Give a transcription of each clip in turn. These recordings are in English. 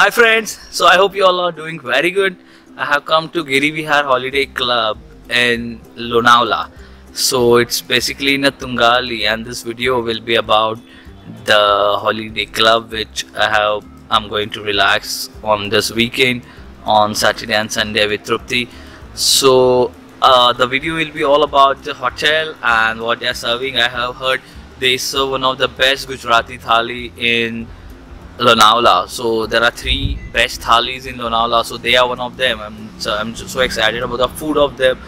Hi friends, so I hope you all are doing very good. I have come to Giri Vihar Holiday Club in Lonavala. So it's basically in a Tungarli and this video will be about the holiday club which I have I'm going to relax on this weekend on Saturday and Sunday with Trupti. So uh, the video will be all about the hotel and what they are serving. I have heard they serve one of the best Gujarati thali in Lonavala. So there are three best thalis in Lonavala. So they are one of them. I'm so I'm so excited about the food of them.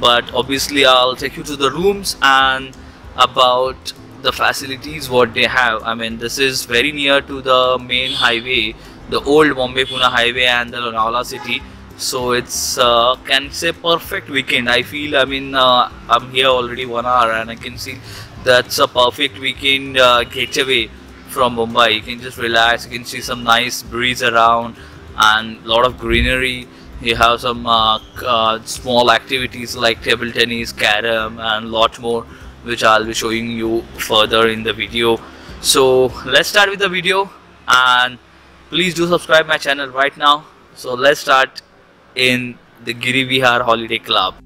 But obviously, I'll take you to the rooms and about the facilities what they have. I mean, this is very near to the main highway, the old Bombay Pune highway and the Lonavala city. So it's uh, can say perfect weekend. I feel. I mean, uh, I'm here already one hour and I can see that's a perfect weekend uh, getaway from Mumbai. You can just relax. You can see some nice breeze around and a lot of greenery. You have some uh, uh, small activities like table tennis, carom, and lot more, which I'll be showing you further in the video. So let's start with the video, and please do subscribe my channel right now. So let's start in the Giri Vihar Holiday Club.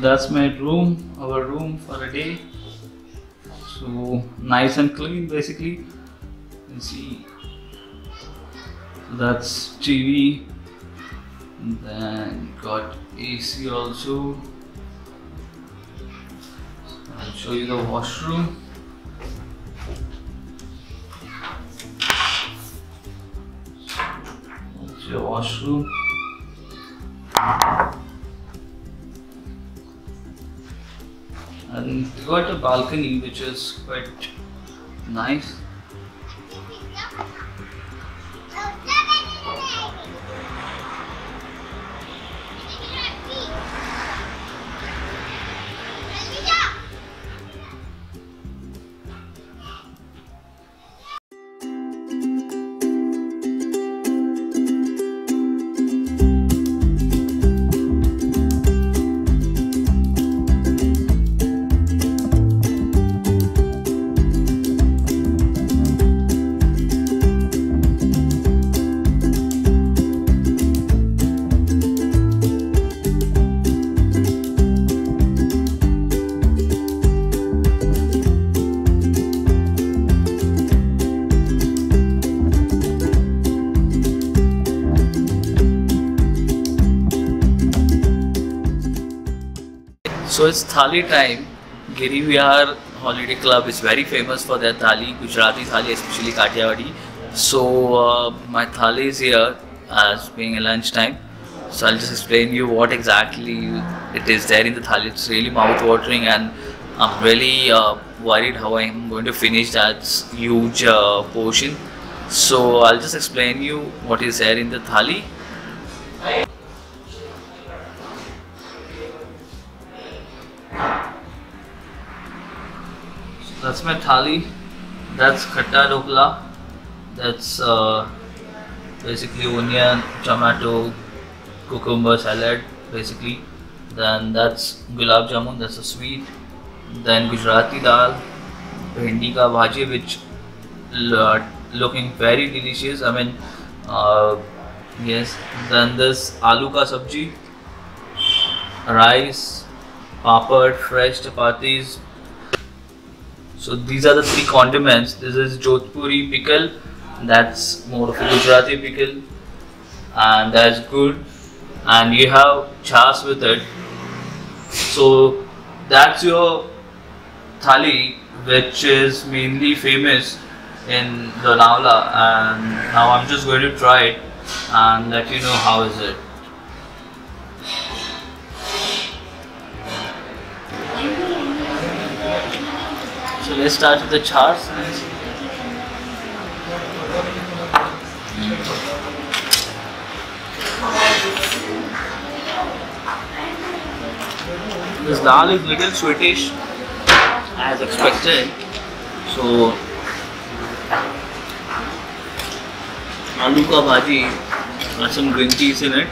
That's my room, our room for a day. So nice and clean basically. You see so that's TV. And then got AC also. I'll show you the washroom. Your washroom. And we got a balcony which is quite nice So it's thali time. Giri Vihar Holiday Club is very famous for their thali, Gujarati thali, especially Kathiawadi. So uh, my thali is here as being a lunch time. So I'll just explain you what exactly it is there in the thali. It's really mouth-watering, and I'm really uh, worried how I'm going to finish that huge uh, portion. So I'll just explain you what is there in the thali. That's my thali. That's khatta dokla. That's uh, basically onion tomato cucumber salad basically then that's gulab jamun that's a sweet then gujarati dal bhendi ka bhaji which looking very delicious i mean uh, yes then this aloo ka sabji rice papad fresh chapatis so these are the three condiments. This is jodhpuri pickle. That's more of a gujarati pickle. And that's good. And you have chas with it. So that's your thali which is mainly famous in the Lonavala. And now I'm just going to try it and let you know how is it. So let's start with the chas. This dal is little sweetish as expected. So aloo ka has some green cheese in it.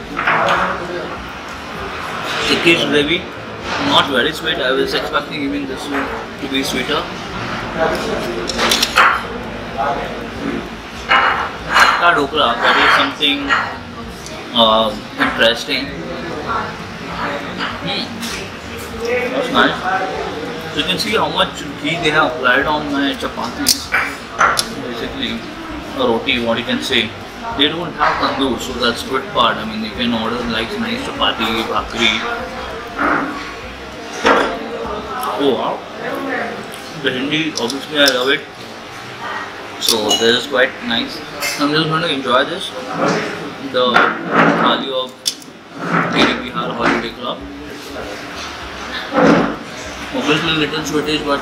Thickish gravy, not very sweet. I was expecting even this one to be sweeter. Uh, interesting. Hmm. That's nice. So you can see how much ghee they have applied on my chapatis. Basically, a roti, what you can say. They don't have tandoor, so that's good part. I mean, you can order like nice chapati, bhakri. Oh wow. The hindi, obviously I love it. So this is quite nice. I'm just going to enjoy this. The thali of Giri Vihar Holiday Club. Obviously little sweetish but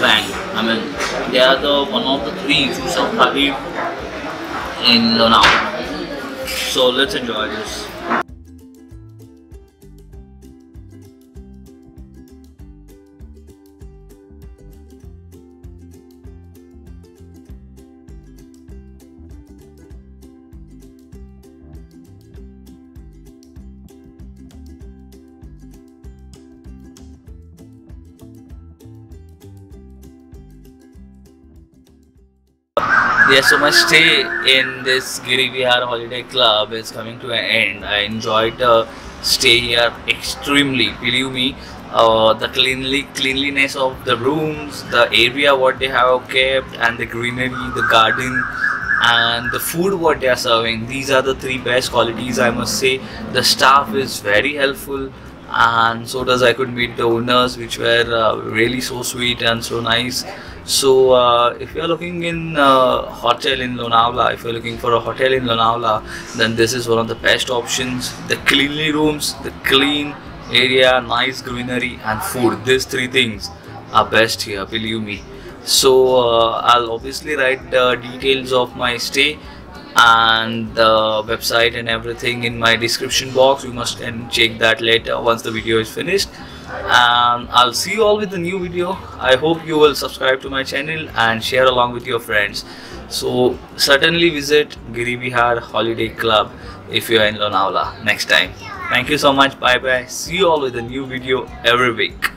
bang. I mean they are the one of the three who serve thali in Lonavala. So let's enjoy this. Yeah, so my stay in this Giri Vihar Holiday Club is coming to an end. I enjoyed the stay here extremely. Believe me, uh, the cleanly cleanliness of the rooms, the area what they have kept, and the greenery, the garden, and the food what they are serving. These are the three best qualities I must say. The staff is very helpful and so does I could meet the owners which were uh, really so sweet and so nice. So uh, if you're looking in uh, hotel in Lonavala if you're looking for a hotel in Lonavala then this is one of the best options. The cleanly rooms the clean area nice greenery and food. These three things are best here believe me. So uh, I'll obviously write the details of my stay and the website and everything in my description box. You must and check that later once the video is finished. And I'll see you all with the new video. I hope you will subscribe to my channel and share along with your friends. So certainly visit Giri Vihar Holiday Club if you are in Lonavala. Next time. Thank you so much. Bye bye see you all with a new video every week